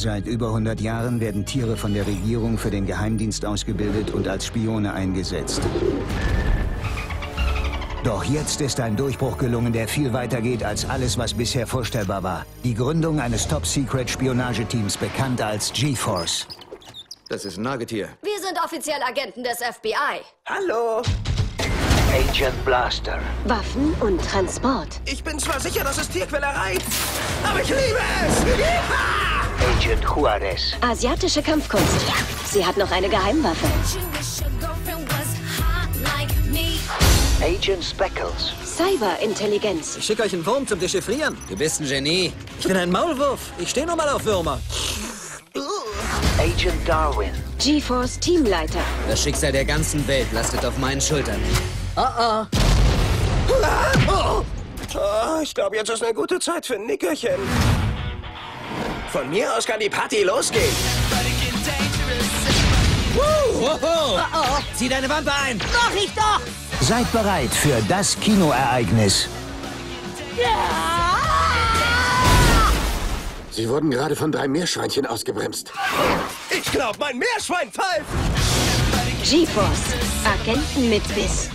Seit über 100 Jahren werden Tiere von der Regierung für den Geheimdienst ausgebildet und als Spione eingesetzt. Doch jetzt ist ein Durchbruch gelungen, der viel weiter geht als alles, was bisher vorstellbar war. Die Gründung eines Top-Secret-Spionageteams, bekannt als G-Force. Das ist ein Nagetier. Wir sind offiziell Agenten des FBI. Hallo. Agent Blaster. Waffen und Transport. Ich bin zwar sicher, das ist Tierquälerei, aber ich liebe es. Agent Juarez. Asiatische Kampfkunst. Sie hat noch eine Geheimwaffe. Agent Speckles. Cyberintelligenz. Ich schicke euch einen Wurm zum Dechiffrieren. Du bist ein Genie. Ich bin ein Maulwurf. Ich stehe nur mal auf Würmer. Agent Darwin. GeForce Teamleiter. Das Schicksal der ganzen Welt lastet auf meinen Schultern. Oh oh. Oh, ich glaube, jetzt ist eine gute Zeit für ein Nickerchen. Von mir aus kann die Party losgehen. Woho. Oh oh. Zieh deine Wampe ein. Mach ich doch! Seid bereit für das Kinoereignis. Sie wurden gerade von drei Meerschweinchen ausgebremst. Ich glaube, mein Meerschwein pfeift. GeForce. Agenten mit Biss.